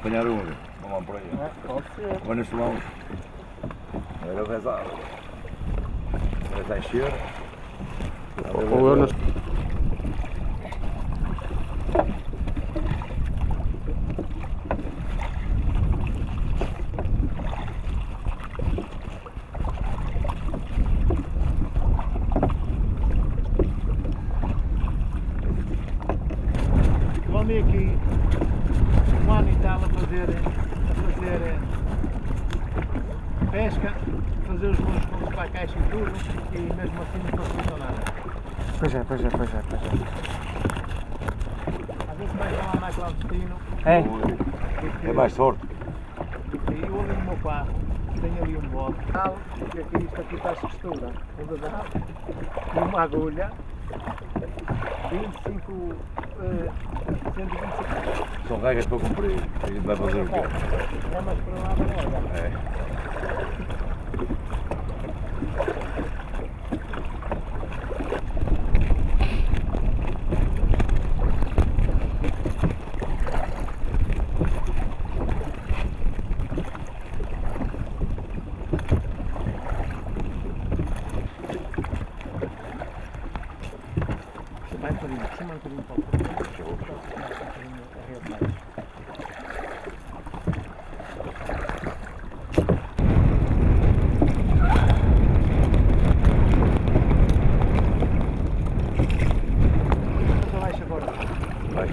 apanhar uma, vamos por aí. Pode ser. Olha neste mãos. Agora está a encher. Ou eu não Eu andei aqui um ano e tal a fazer, a fazer eh, pesca, fazer os bons pontos para a caixa e tudo, e mesmo assim não facilitou nada. Pois é, pois é, pois é, pois é. Às vezes vai lá mais lá no destino, É? É mais sorte. e eu ali no meu carro, tenho ali um bote, tal, e aqui isto aqui está a textura, um dedal, e uma agulha, 25, eh, 125 São regras para cumprir. A gente vai fazer o quê? É mais para lá da. É. Vai um bocadinho, cima um bocadinho para o fundo. Um bocadinho a rede mais. Então baixa agora. Vai.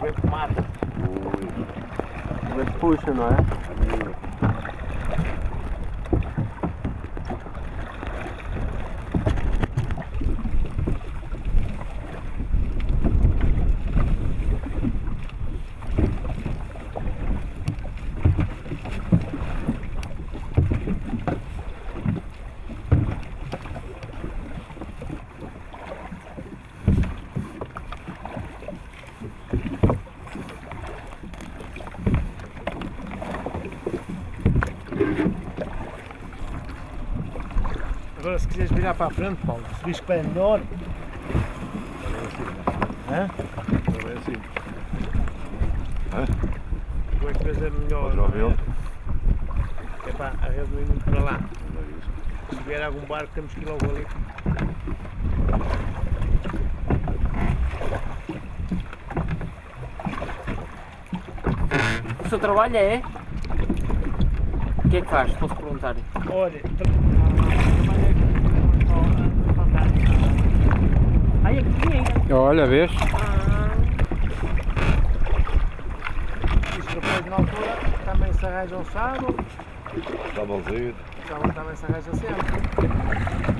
Vem para o mato. Mas puxa, não é? Se quiseres virar para a frente, Paulo, se vês que é melhor. Hã? Também assim. Tu é que vês é melhor. Outro vento. É pá, a rede não ir muito para lá. Se vier algum barco temos que ir logo ali. O seu trabalho é? O que é que faz, se posso perguntar? Olha, tra- trabalho aqui no fantástico. Ai, é que Olha, vês? Isto depois na altura também se arranja o sábado, Está malzinho. o sábado também se arranja sempre.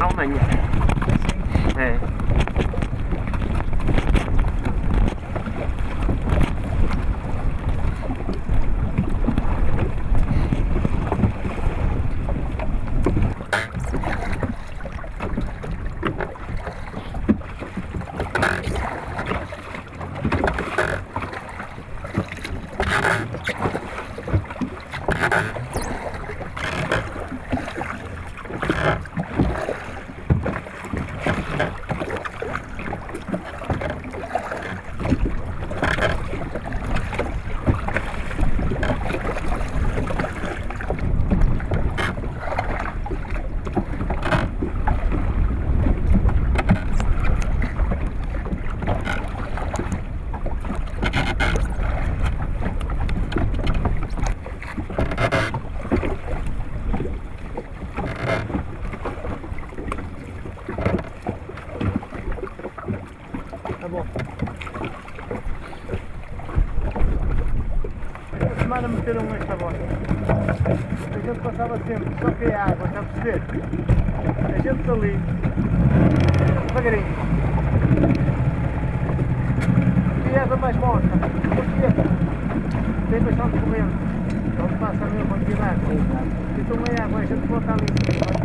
Alemanha. É. Tá bom. Semana meteram esta bota. A gente passava sempre, só que é água, está a perceber? A gente ali, devagarinho. E essa mais morta, porque tem bastante corrente. Onde passa a mesma quantidade. Então é água, a gente bota ali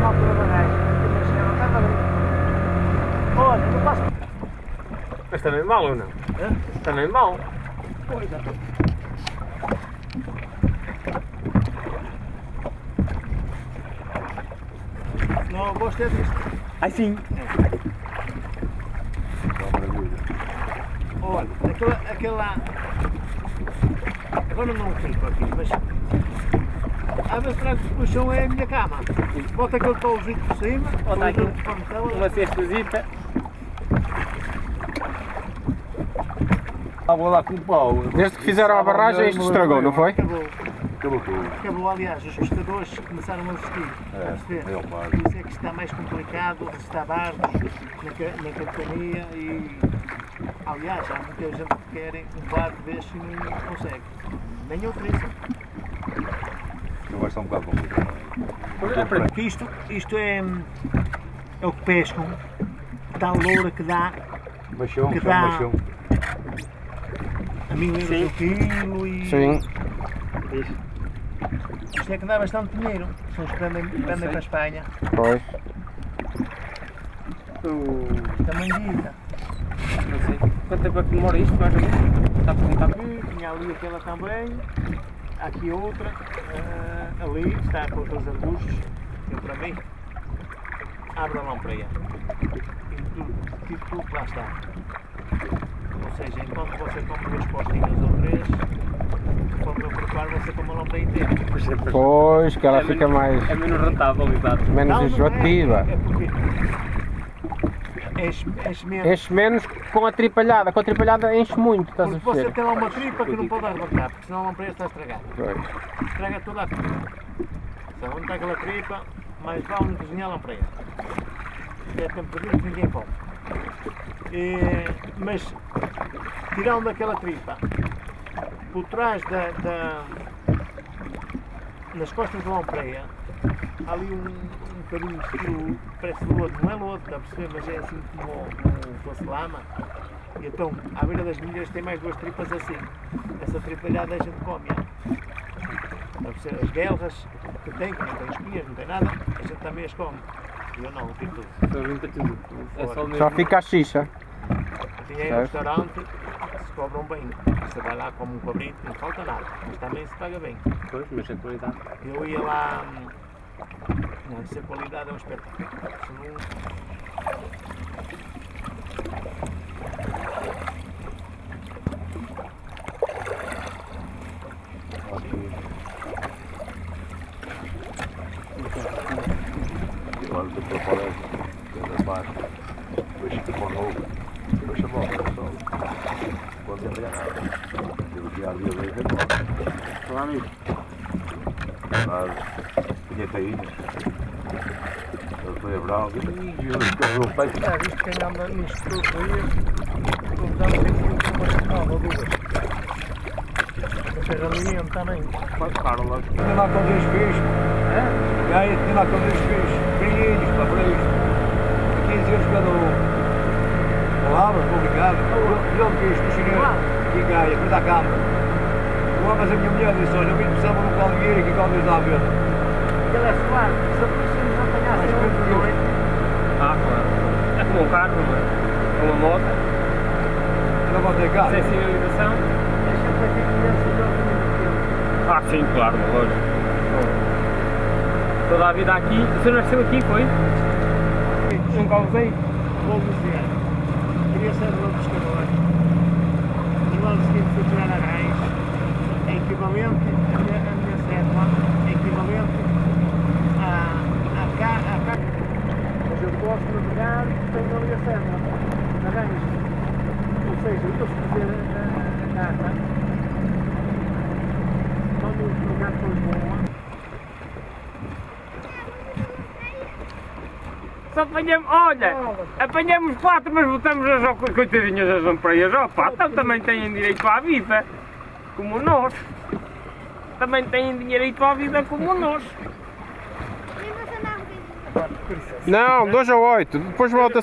malta de arranjo. Mas não está ali. Olha, eu passo Mas também mal ou não? Gostei disto. Ai sim. Olha, aquela, aquela. Agora não fico aqui, mas. Às vezes trago o chão é a minha cama. Bota aquele pauzinho por cima, Bota aqui Uma cestazita. Ah, vou lá com o pau. Desde que fizeram a barragem isto estragou, não foi? Acabou. Tudo. Acabou, aliás, os pescadores começaram a assistir. É, a perceber? é. Por isso é que está mais complicado, está barcos na, na capitania e, aliás, há muita gente que quer um barco deste e não consegue. Nem autoriza. Não vai estar um bocado complicado. Porque isto, isto é, é o que pescam, tal loura que dá Machão, Que chão, dá- machão. a mil euros o quilo e Sim. Isto é que dá bastante dinheiro. São os que vendem, para a Espanha. Pois. Esta manguita. Não sei. Quanto tempo é que demora isto, mais ou menos? Está a perguntar? Aqui, tinha ali aquela também, há aqui outra, ah, ali está com os arbustos, eu para mim, abre a lampreia. E tudo, tipo tudo que lá está. Ou seja, enquanto você come duas postinhas ou três, eu você a inteira. Pois é, que ela É fica menos- mais. É menos rentável, exato. menos Não, não enjoativa. É, é porque enche, enche menos. Enche menos com a tripalhada. Com a tripalhada enche muito, estás a Porque você perceber? tem lá uma tripa que não pode arrebatar, porque senão a lampreia está estragada. Pois. estraga toda a tripa. Se onde está aquela tripa, mais vale não cozinhar a lampreia. É tempo perdido que ninguém come. E, mas, tirando daquela tripa, por trás da, da- nas costas da lampreia, há ali um, um bocadinho estilo, parece lodo, não é lodo, está a perceber, mas é assim como, como fosse lama. E então, à beira das milhas tem mais duas tripas assim. Essa tripalhada a gente come. Está a perceber? As guelras que tem, que não tem espinhas, não tem nada, a gente também as come. Eu não, eu fiz tudo. Só limpa tudo. É só. Só fica a xixa. Tinha Certo. restaurante, cobram bem. Você vai lá como um cabrito, não falta nada, mas também se paga bem. Pois, mas a qualidade. Eu ia lá. Não, se a qualidade é um espetáculo. Depois o pessoal. Não ganhar nada. Eu tinha a dia dois é bom. Falar nisso. Mas tinha caído. Eu fui a branco. E eu o peito. É, visto quem anda nisto todos os dias, não dá sempre uma nova duas. Vocês alimentam também. Mas caro lá. Tinha lá com dois peixes. E aí tinha lá com dois peixes. Brilhinhos, para aí. 15 euros cada um. Palavras, obrigado. Eu fiz com o senhor e Gaia, depois da câmara. Uma mas a minha mulher disse, olha, eu vim de um caldo de dinheiro aqui, caldo de dar verde. Ele é suave, se a polícia nos apanhasse Mas ontem muito de noite, Ah, claro. É como um carro, não é? É uma moto. Não vou ter carro. Sem sinalização. é sempre aqui que deve ser o que Ah, sim, claro, lógico. Toda a vida aqui. Você nasceu aqui, foi? Nunca usei. Vou dizer, queria ser um pescador. No ano seguinte fui tirar a raiz. É equivalente, a minha, a minha sétima, é equivalente a, a, ca, a ca... Mas eu posso navegar, tenho ali a sétima, na raiz. Ou seja, eu se fazer a, a, a carta, vamos navegar para Lisboa. Só apanhamos, olha, apanhamos quatro, mas botamos as ó- coitadinhas as lampreias. Ó pá, então também têm direito à vida, como nós. Também têm direito à vida como nós. Não, 2 a 8. Depois volta